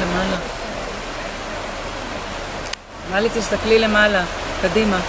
למעלה. מלי, תסתכלי למעלה, קדימה.